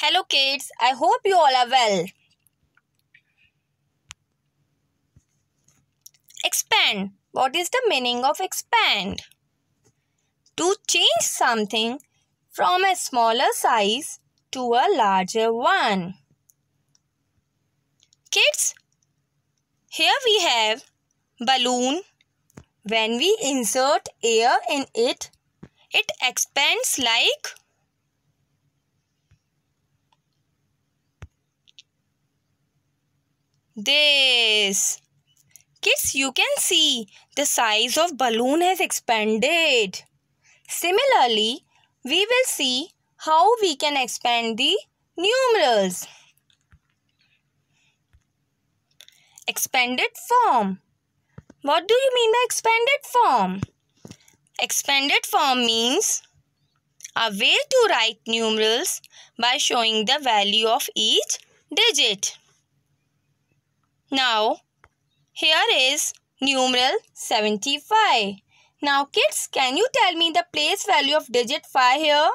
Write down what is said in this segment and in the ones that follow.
Hello kids, I hope you all are well. Expand. What is the meaning of expand? To change something from a smaller size to a larger one. Kids, here we have balloon. When we insert air in it, it expands like this. Kids, you can see the size of balloon has expanded. Similarly, we will see how we can expand the numerals. Expanded form. What do you mean by expanded form? Expanded form means a way to write numerals by showing the value of each digit. Now, here is numeral 75. Now, kids, can you tell me the place value of digit 5 here?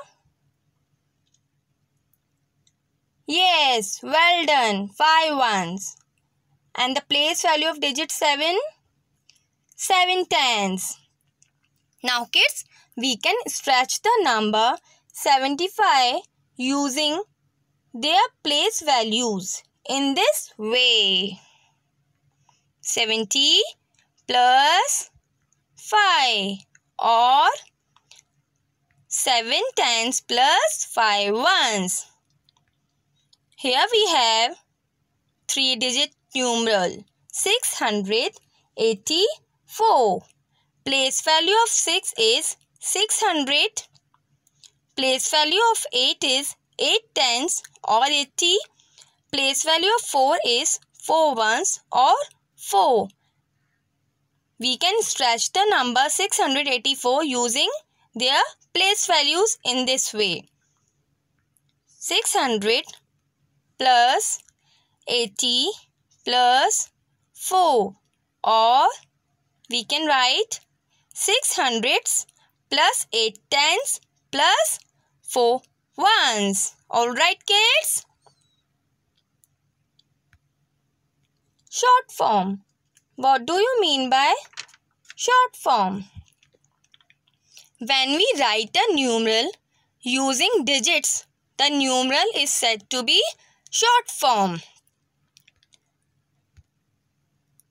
Yes, well done. 5 ones. And the place value of digit 7? 7 tens. Now, kids, we can stretch the number 75 using their place values in this way. 70 plus 5 or 7 tens plus 5 ones. Here we have 3 digit numeral 684. Place value of 6 is 600. Place value of 8 is 8 tens or 80. Place value of 4 is 4 ones or 4. We can stretch the number 684 using their place values in this way. 600 plus 80 plus 4 or we can write 6 hundreds plus 8 tens plus 4 ones. Alright kids? Short form. What do you mean by short form? When we write a numeral using digits, the numeral is said to be short form.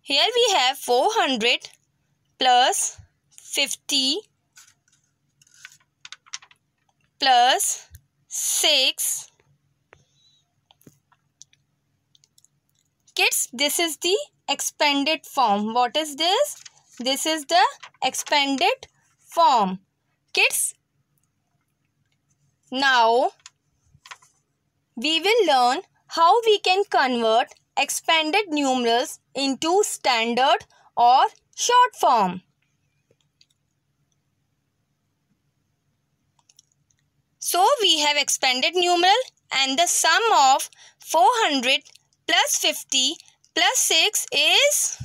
Here we have 400 plus 50 plus 6 Kids, this is the expanded form. What is this? This is the expanded form. Kids, now we will learn how we can convert expanded numerals into standard or short form. So we have expanded numeral and the sum of 400 plus 50 plus 6 is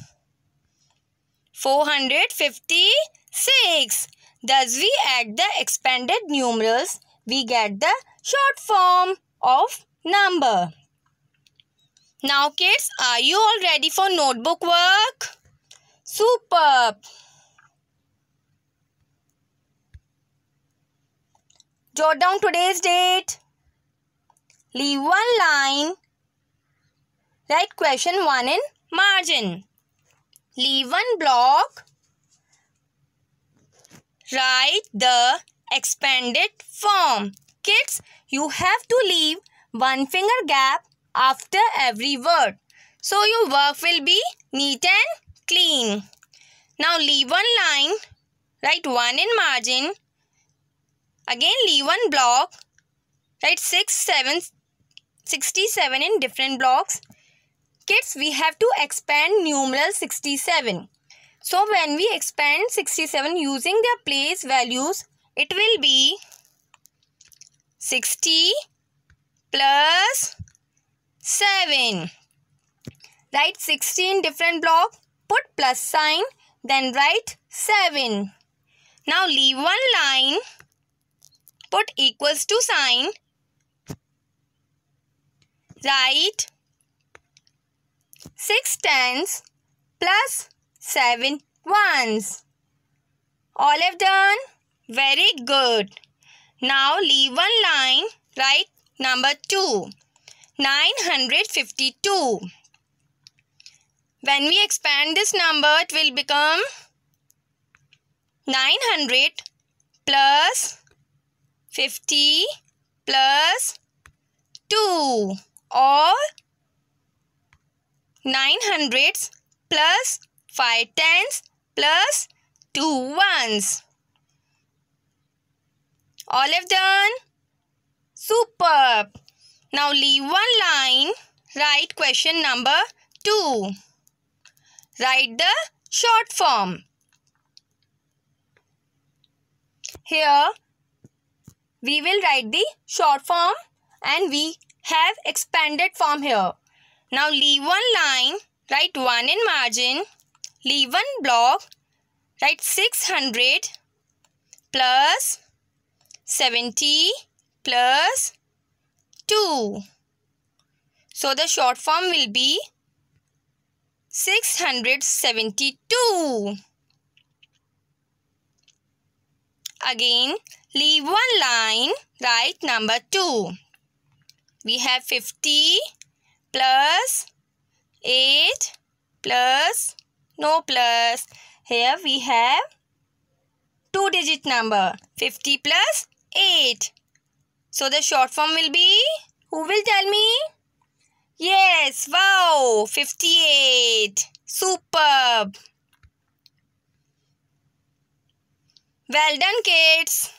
456. Thus, we add the expanded numerals. We get the short form of number. Now, kids, are you all ready for notebook work? Superb! Jot down today's date. Leave one line Write question 1 in margin. Leave one block. Write the expanded form. Kids, you have to leave one finger gap after every word. So your work will be neat and clean. Now leave one line. Write 1 in margin. Again leave one block. Write 6, 7, 67 in different blocks. Kids, we have to expand numeral 67. So when we expand 67 using their place values, it will be 60 plus 7. Write 16 different block, put plus sign, then write 7. Now leave one line, put equals to sign, Write 6 tens plus 7 ones. All have done? Very good. Now leave one line. Write number 2. 952. When we expand this number, it will become 900 plus 50 plus 2 or 9 hundreds plus 5 tens plus 2 ones. All have done? Superb! Now leave one line. Write question number 2. Write the short form. Here we will write the short form and we have expanded form here. Now leave one line, write 1 in margin, leave one block, write 600 plus 70 plus 2. So the short form will be 672. Again, leave one line, write number 2. We have 50 plus 8 plus no plus. Here we have two digit number 50 plus 8. So the short form will be, who will tell me? Yes, wow, 58. Superb. Well done kids.